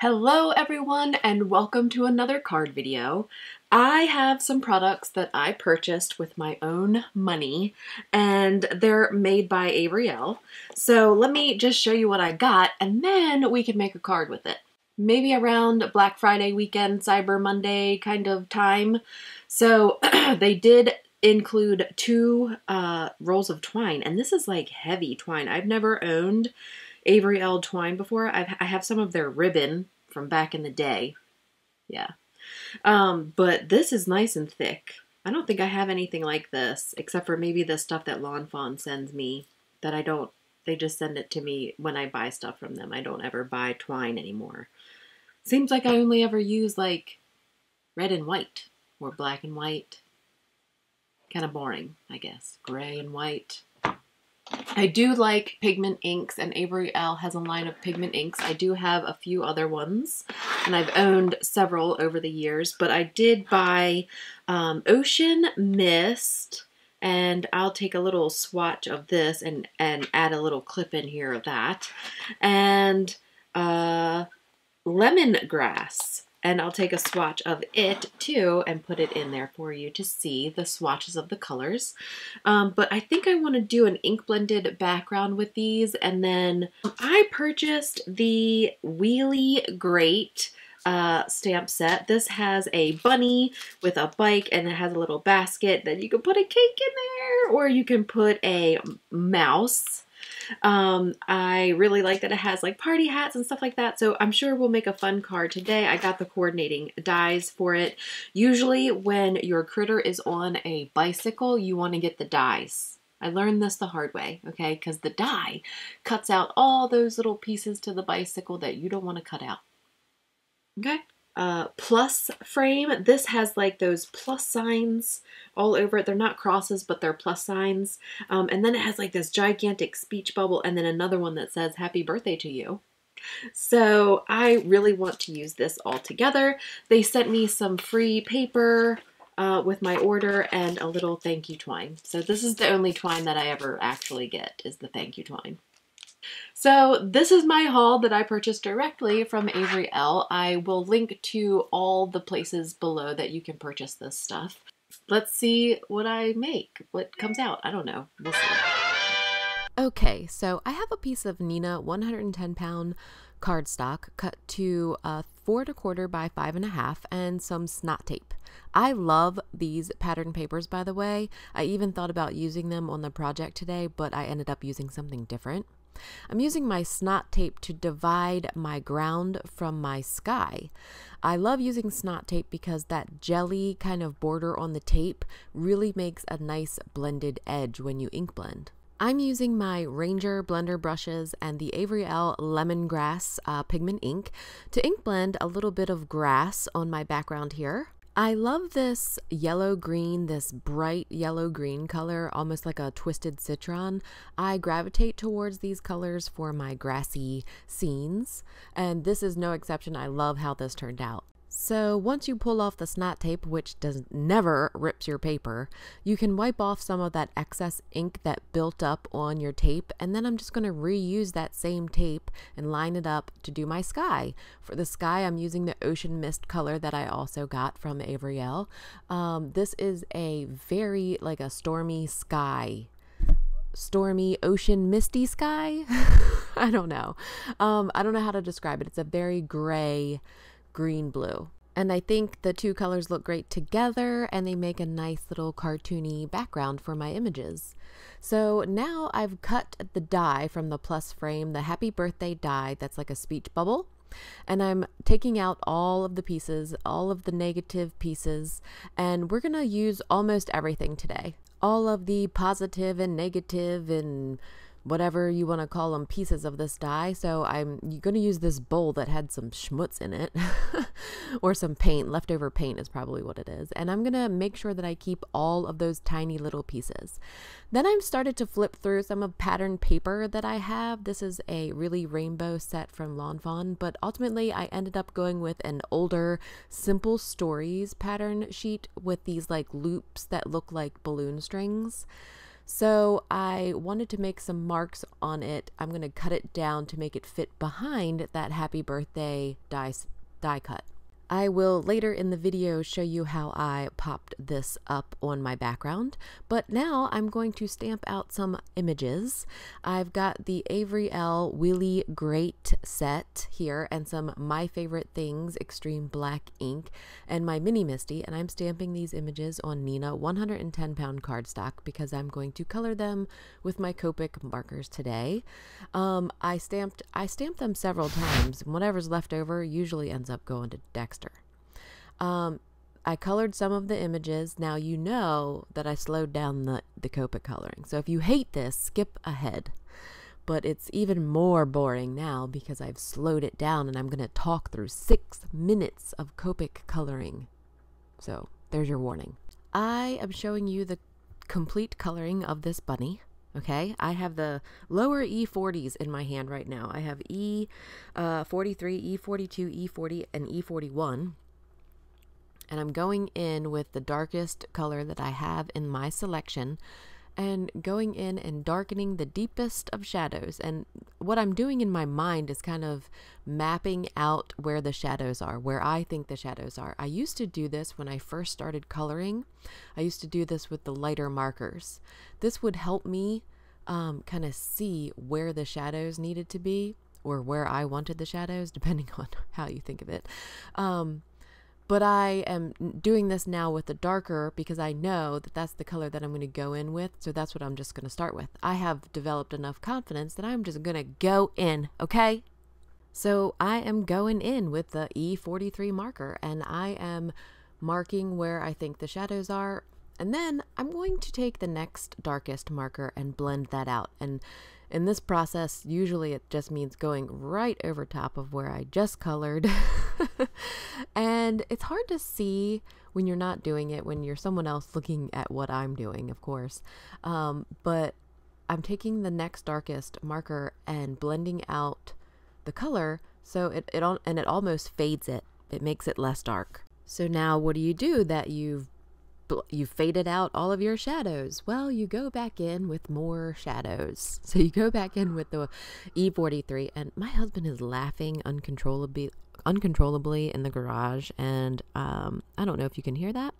Hello everyone and welcome to another card video. I have some products that I purchased with my own money and they're made by Avery Elle. So let me just show you what I got and then we can make a card with it. Maybe around Black Friday weekend, Cyber Monday kind of time. So they did include two uh, rolls of twine and this is like heavy twine. I've never owned Avery Elle twine before. I've, I have some of their ribbon from back in the day. Yeah. Um, but this is nice and thick. I don't think I have anything like this, except for maybe the stuff that Lawn Fawn sends me that I don't, they just send it to me when I buy stuff from them. I don't ever buy twine anymore. Seems like I only ever use like red and white or black and white. Kind of boring, I guess. Gray and white. I do like pigment inks, and Avery Elle has a line of pigment inks. I do have a few other ones, and I've owned several over the years, but I did buy um, Ocean Mist, and I'll take a little swatch of this and, and add a little clip in here of that, and uh, Lemongrass and I'll take a swatch of it too and put it in there for you to see the swatches of the colors. Um, but I think I want to do an ink blended background with these and then I purchased the Wheelie Great uh, stamp set. This has a bunny with a bike and it has a little basket that you can put a cake in there or you can put a mouse um, I really like that it has like party hats and stuff like that. So I'm sure we'll make a fun card today. I got the coordinating dies for it. Usually when your critter is on a bicycle, you want to get the dies. I learned this the hard way, okay? Because the die cuts out all those little pieces to the bicycle that you don't want to cut out. Okay? Uh, plus frame. This has like those plus signs all over it. They're not crosses, but they're plus signs. Um, and then it has like this gigantic speech bubble and then another one that says happy birthday to you. So I really want to use this all together. They sent me some free paper uh, with my order and a little thank you twine. So this is the only twine that I ever actually get is the thank you twine. So this is my haul that I purchased directly from Avery Elle. I will link to all the places below that you can purchase this stuff. Let's see what I make, what comes out. I don't know. We'll. Okay, so I have a piece of Neenah 110 pound cardstock cut to uh, four and a quarter by five and a half and some snot tape. I love these pattern papers, by the way. I even thought about using them on the project today, but I ended up using something different. I'm using my snot tape to divide my ground from my sky. I love using snot tape because that jelly kind of border on the tape really makes a nice blended edge when you ink blend. I'm using my Ranger blender brushes and the Avery Elle Lemongrass uh, pigment ink to ink blend a little bit of grass on my background here. I love this yellow green, this bright yellow green color, almost like a twisted citron. I gravitate towards these colors for my grassy scenes, and this is no exception. I love how this turned out. So once you pull off the snot tape, which does never rips your paper, you can wipe off some of that excess ink that built up on your tape. And then I'm just going to reuse that same tape and line it up to do my sky. For the sky, I'm using the ocean mist color that I also got from Avery Elle. Um, this is a very like a stormy sky stormy ocean misty sky i don't know um i don't know how to describe it it's a very gray green blue. And I think the two colors look great together and they make a nice little cartoony background for my images. So now I've cut the die from the plus frame, the happy birthday die that's like a speech bubble. And I'm taking out all of the pieces, all of the negative pieces, and we're to use almost everything today. All of the positive and negative and whatever you want to call them pieces of this die so i'm going to use this bowl that had some schmutz in it or some paint. Leftover paint is probably what it is. And i'm going to make sure that i keep all of those tiny little pieces. Then i've started to flip through some of pattern paper that i have. This is a really rainbow set from lawn fawn but ultimately i ended up going with an older simple stories pattern sheet with these like loops that look like balloon strings So I wanted to make some marks on it. I'm going to cut it down to make it fit behind that happy birthday die, die cut. I will later in the video show you how I popped this up on my background, but now I'm going to stamp out some images. I've got the Avery Elle Wheelie Great set here and some My Favorite Things Extreme Black ink and my Mini Misty, and I'm stamping these images on Neenah 110 pound cardstock because I'm going to color them with my Copic markers today. Um, I stamped I stamped them several times. Whatever's left over usually ends up going to Dexter. Um, I colored some of the images. Now you know that I slowed down the, the Copic coloring. So if you hate this, skip ahead. But it's even more boring now because I've slowed it down and I'm going to talk through six minutes of Copic coloring. So there's your warning. I am showing you the complete coloring of this bunny. Okay, I have the lower E40s in my hand right now. I have E43, uh, E42, E40, and E41 and I'm going in with the darkest color that I have in my selection and going in and darkening the deepest of shadows. And what I'm doing in my mind is kind of mapping out where the shadows are, where I think the shadows are. I used to do this when I first started coloring. I used to do this with the lighter markers. This would help me um, kind of see where the shadows needed to be or where I wanted the shadows, depending on how you think of it. Um, but I am doing this now with the darker because I know that that's the color that I'm going to go in with. So that's what I'm just going to start with. I have developed enough confidence that I'm just going to go in, okay? So I am going in with the E43 marker and I am marking where I think the shadows are. And then I'm going to take the next darkest marker and blend that out. And in this process, usually it just means going right over top of where I just colored. and it's hard to see when you're not doing it, when you're someone else looking at what I'm doing, of course. Um, but I'm taking the next darkest marker and blending out the color so it, it and it almost fades it. It makes it less dark. So now what do you do that you've you faded out all of your shadows. Well, you go back in with more shadows. So you go back in with the E43 and my husband is laughing uncontrollably uncontrollably in the garage and um, I don't know if you can hear that.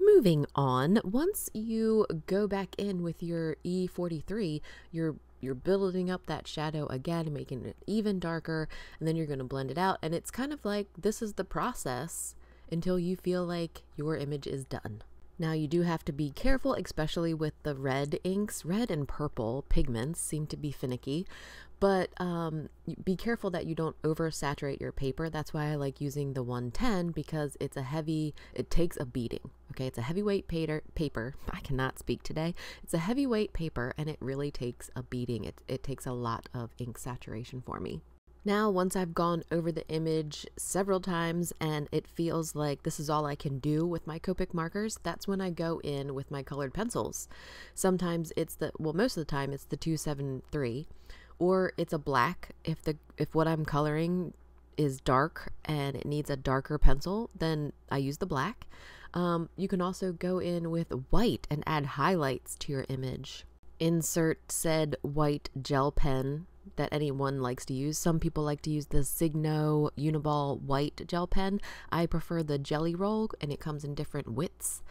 Moving on, once you go back in with your E43, you're you're building up that shadow again, making it even darker, and then you're going to blend it out. And it's kind of like this is the process until you feel like your image is done. Now, you do have to be careful, especially with the red inks. Red and purple pigments seem to be finicky, but um, be careful that you don't oversaturate your paper. That's why I like using the 110 because it's a heavy, it takes a beating. Okay, it's a heavyweight paper. paper. I cannot speak today. It's a heavyweight paper and it really takes a beating. It, it takes a lot of ink saturation for me. Now, once I've gone over the image several times and it feels like this is all I can do with my Copic markers, that's when I go in with my colored pencils. Sometimes it's the, well, most of the time it's the 273 or it's a black if the if what I'm coloring is dark and it needs a darker pencil, then I use the black. Um, you can also go in with white and add highlights to your image. Insert said white gel pen that anyone likes to use. Some people like to use the Signo Uniball white gel pen. I prefer the Jelly Roll, and it comes in different widths.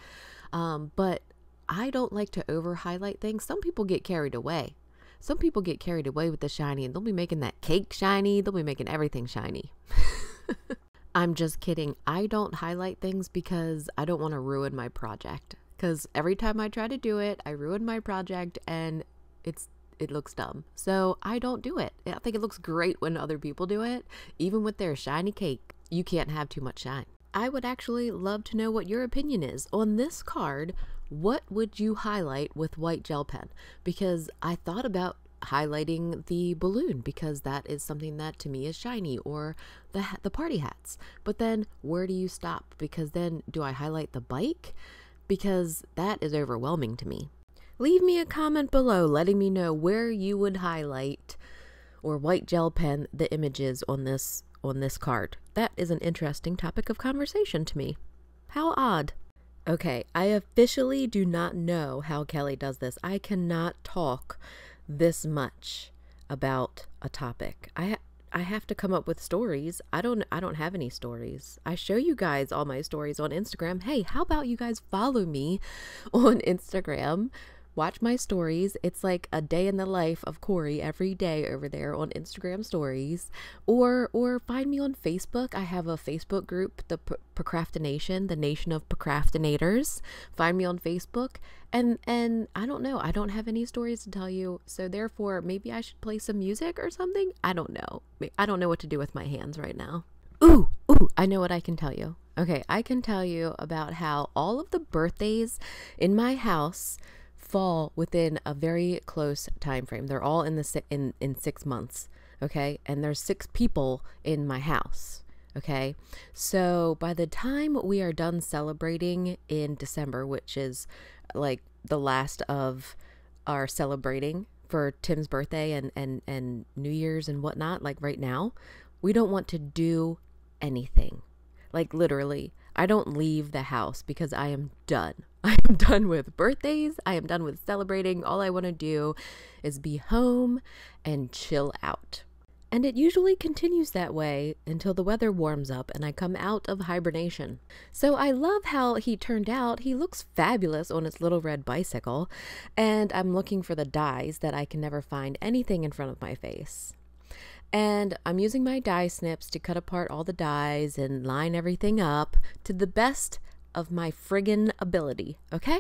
Um, but I don't like to over highlight things. Some people get carried away. Some people get carried away with the shiny, and they'll be making that cake shiny. They'll be making everything shiny. I'm just kidding. I don't highlight things because I don't want to ruin my project. Because every time I try to do it, I ruin my project and it's it looks dumb. So I don't do it. I think it looks great when other people do it. Even with their shiny cake, you can't have too much shine. I would actually love to know what your opinion is. On this card, what would you highlight with white gel pen? Because I thought about highlighting the balloon because that is something that to me is shiny or the the party hats. But then where do you stop? Because then do I highlight the bike? Because that is overwhelming to me. Leave me a comment below letting me know where you would highlight or white gel pen the images on this on this card. That is an interesting topic of conversation to me. How odd. Okay, I officially do not know how Kelly does this. I cannot talk this much about a topic. I I have to come up with stories. I don't I don't have any stories. I show you guys all my stories on Instagram. Hey, how about you guys follow me on Instagram? Watch my stories. It's like a day in the life of Koren every day over there on Instagram stories, or or find me on Facebook. I have a Facebook group, the P- Prokraftination, the Nation of Procrastinators. Find me on Facebook, and and I don't know. I don't have any stories to tell you, so therefore maybe I should play some music or something. I don't know. I don't know what to do with my hands right now. Ooh, ooh, I know what I can tell you. Okay, I can tell you about how all of the birthdays in my house fall within a very close time frame. They're all in the in in 6 months, okay? And there's 6 people in my house. Okay. So by the time we are done celebrating in December, which is like the last of our celebrating for Tim's birthday and, and, and New Year's and whatnot, like right now, we don't want to do anything. Like literally, I don't leave the house because I am done. I am done with birthdays. I am done with celebrating. All I want to do is be home and chill out. And it usually continues that way until the weather warms up and I come out of hibernation. So I love how he turned out. He looks fabulous on his little red bicycle. And I'm looking for the dies that I can never find anything in front of my face. And I'm using my die snips to cut apart all the dies and line everything up to the best of my friggin' ability, okay?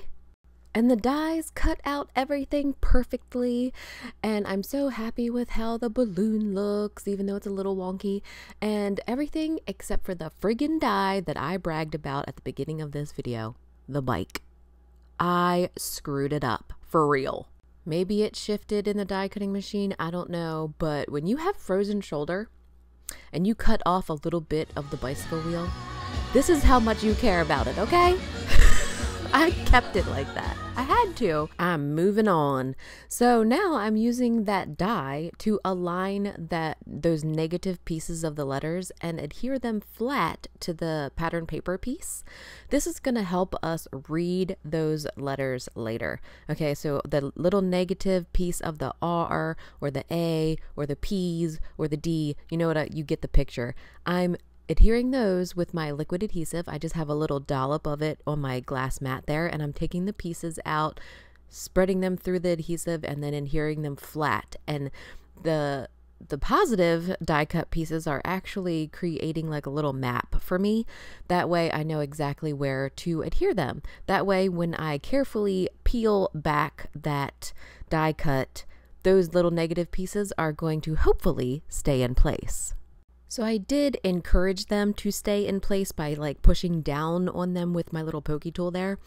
And the dies cut out everything perfectly. And I'm so happy with how the balloon looks, even though it's a little wonky. And everything except for the friggin' die that I bragged about at the beginning of this video the bike. I screwed it up for real. Maybe it shifted in the die cutting machine, I don't know. But when you have frozen shoulder and you cut off a little bit of the bicycle wheel, this is how much you care about it, okay? I kept it like that. I had to. I'm moving on. So now I'm using that die to align that those negative pieces of the letters and adhere them flat to the pattern paper piece. This is going to help us read those letters later. Okay, so the little negative piece of the R or the A or the P's or the D, you know what, I, you get the picture. I'm adhering those with my liquid adhesive. I just have a little dollop of it on my glass mat there, and I'm taking the pieces out, spreading them through the adhesive, and then adhering them flat. And the the positive die cut pieces are actually creating like a little map for me. That way I know exactly where to adhere them. That way when I carefully peel back that die cut, those little negative pieces are going to hopefully stay in place. So I did encourage them to stay in place by like pushing down on them with my little pokey tool there.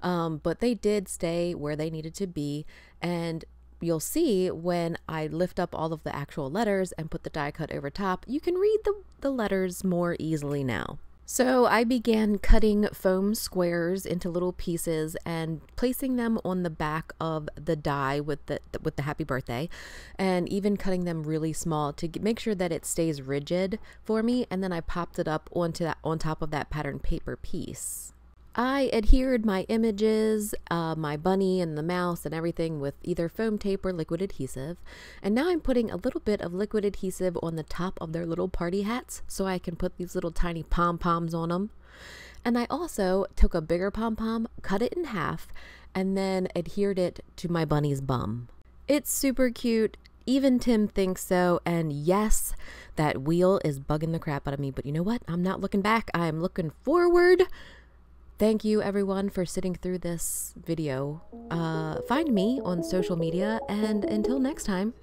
Um, but they did stay where they needed to be. And you'll see when I lift up all of the actual letters and put the die cut over top, you can read the, the letters more easily now. So I began cutting foam squares into little pieces and placing them on the back of the die with the with the happy birthday and even cutting them really small to make sure that it stays rigid for me and then I popped it up onto that on top of that pattern paper piece. I adhered my images, uh, my bunny and the mouse and everything with either foam tape or liquid adhesive. And now I'm putting a little bit of liquid adhesive on the top of their little party hats so I can put these little tiny pom poms on them. And I also took a bigger pom pom, cut it in half, and then adhered it to my bunny's bum. It's super cute. Even Tim thinks so. And yes, that wheel is bugging the crap out of me. But you know what? I'm not looking back. I am looking forward Thank you everyone for sitting through this video. Uh, find me on social media, and until next time.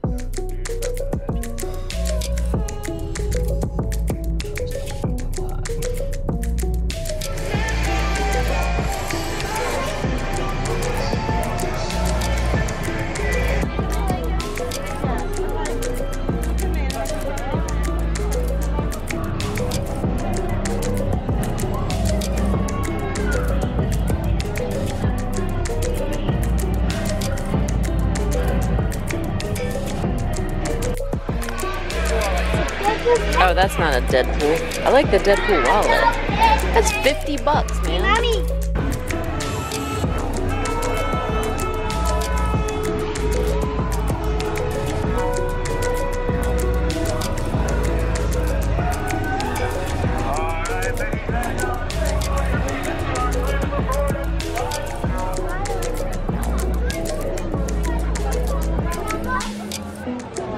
Oh, that's not a Deadpool. I like the Deadpool wallet. That's 50 bucks, man. Mommy.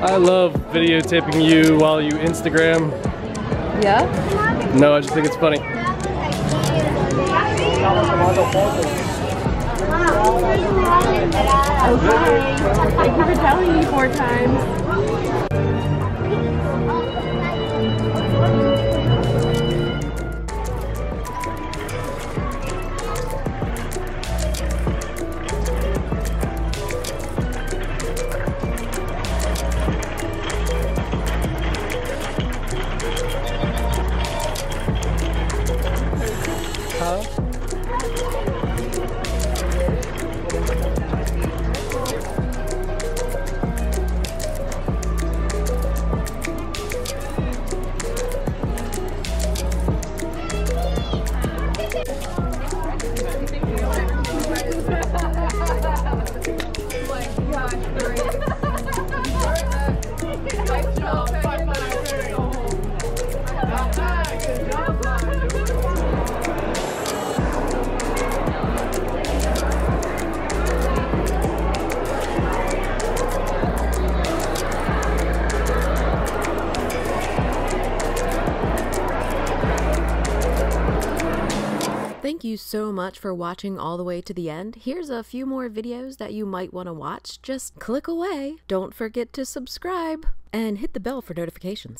I love videotaping you while you Instagram. Yeah? No, I just think it's funny. Okay. Thank you for telling me four times. Much for watching all the way to the end. Here's a few more videos that you might want to watch. Just click away. Don't forget to subscribe and hit the bell for notifications.